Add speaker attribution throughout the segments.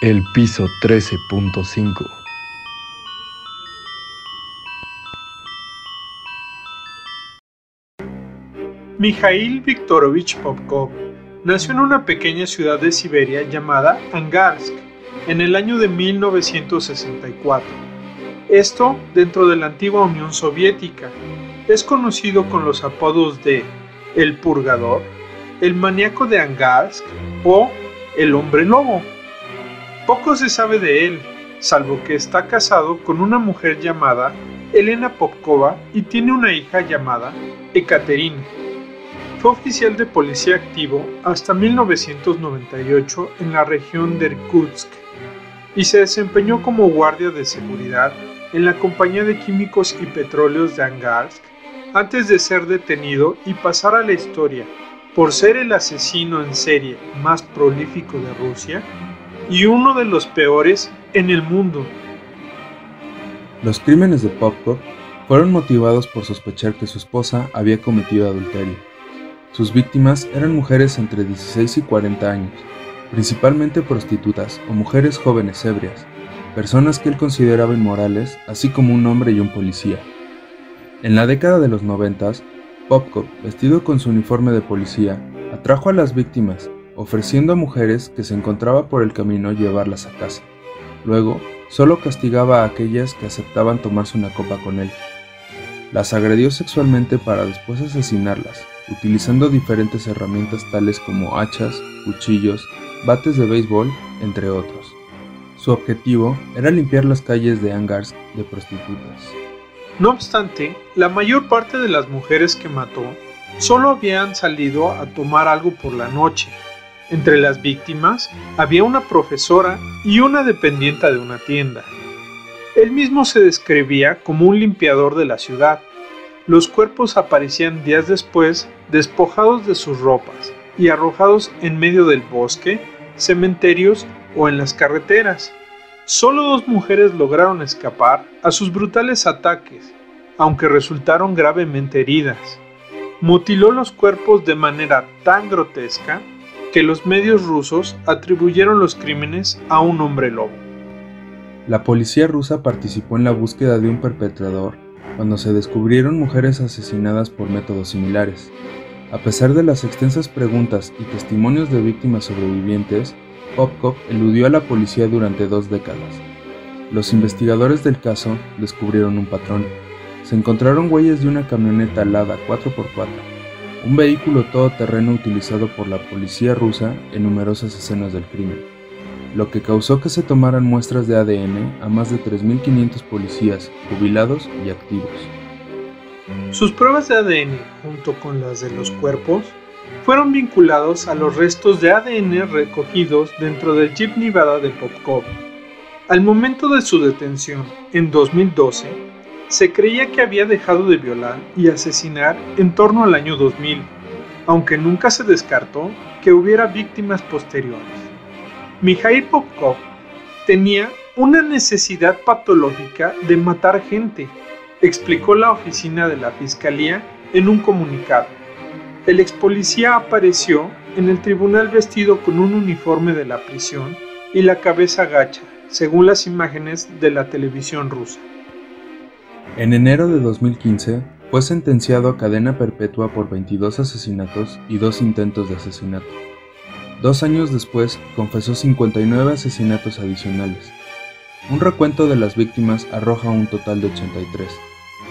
Speaker 1: El piso 13.5
Speaker 2: Mikhail Viktorovich Popkov nació en una pequeña ciudad de Siberia llamada Angarsk en el año de 1964. Esto dentro de la antigua Unión Soviética. Es conocido con los apodos de El Purgador, El Maníaco de Angarsk o El Hombre Lobo. Poco se sabe de él, salvo que está casado con una mujer llamada Elena Popkova y tiene una hija llamada Ekaterina. Fue oficial de policía activo hasta 1998 en la región de Irkutsk y se desempeñó como guardia de seguridad en la Compañía de Químicos y Petróleos de Angarsk antes de ser detenido y pasar a la historia por ser el asesino en serie más prolífico de Rusia y uno de los peores en el mundo.
Speaker 3: Los crímenes de Popkov fueron motivados por sospechar que su esposa había cometido adulterio. Sus víctimas eran mujeres entre 16 y 40 años, principalmente prostitutas o mujeres jóvenes ebrias, personas que él consideraba inmorales, así como un hombre y un policía. En la década de los 90, Popkov, vestido con su uniforme de policía, atrajo a las víctimas ofreciendo a mujeres que se encontraba por el camino llevarlas a casa. Luego, solo castigaba a aquellas que aceptaban tomarse una copa con él. Las agredió sexualmente para después asesinarlas, utilizando diferentes herramientas tales como hachas, cuchillos, bates de béisbol, entre otros. Su objetivo era limpiar las calles de Angarsk de prostitutas.
Speaker 2: No obstante, la mayor parte de las mujeres que mató solo habían salido a tomar algo por la noche entre las víctimas había una profesora y una dependienta de una tienda. Él mismo se describía como un limpiador de la ciudad. Los cuerpos aparecían días después despojados de sus ropas y arrojados en medio del bosque, cementerios o en las carreteras. Solo dos mujeres lograron escapar a sus brutales ataques, aunque resultaron gravemente heridas. Mutiló los cuerpos de manera tan grotesca que los medios rusos atribuyeron los crímenes a un hombre lobo.
Speaker 3: La policía rusa participó en la búsqueda de un perpetrador cuando se descubrieron mujeres asesinadas por métodos similares. A pesar de las extensas preguntas y testimonios de víctimas sobrevivientes, Popkov eludió a la policía durante dos décadas. Los investigadores del caso descubrieron un patrón. Se encontraron huellas de una camioneta alada 4x4 un vehículo todoterreno utilizado por la policía rusa en numerosas escenas del crimen, lo que causó que se tomaran muestras de ADN a más de 3.500 policías jubilados y activos.
Speaker 2: Sus pruebas de ADN, junto con las de los cuerpos, fueron vinculados a los restos de ADN recogidos dentro del Jeep Nevada de Popkov. Al momento de su detención, en 2012, se creía que había dejado de violar y asesinar en torno al año 2000, aunque nunca se descartó que hubiera víctimas posteriores. Mikhail Popkov tenía una necesidad patológica de matar gente, explicó la oficina de la Fiscalía en un comunicado. El ex policía apareció en el tribunal vestido con un uniforme de la prisión y la cabeza gacha, según las imágenes de la televisión rusa.
Speaker 3: En enero de 2015, fue sentenciado a cadena perpetua por 22 asesinatos y dos intentos de asesinato. Dos años después, confesó 59 asesinatos adicionales. Un recuento de las víctimas arroja un total de 83,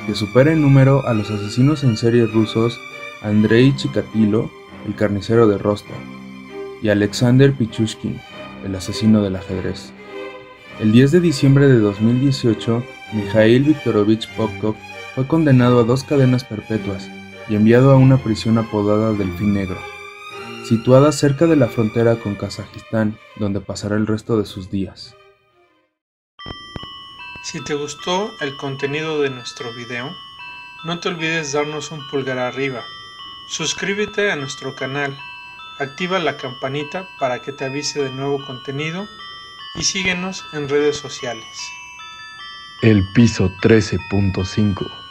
Speaker 3: que supera en número a los asesinos en serie rusos Andrei Chikatilo, el carnicero de Rostov, y Alexander Pichushkin, el asesino del ajedrez. El 10 de diciembre de 2018, Mikhail Viktorovich Popkov fue condenado a dos cadenas perpetuas y enviado a una prisión apodada Delfín Negro, situada cerca de la frontera con Kazajistán, donde pasará el resto de sus días.
Speaker 2: Si te gustó el contenido de nuestro video, no te olvides darnos un pulgar arriba, suscríbete a nuestro canal, activa la campanita para que te avise de nuevo contenido y síguenos en redes sociales.
Speaker 1: El piso 13.5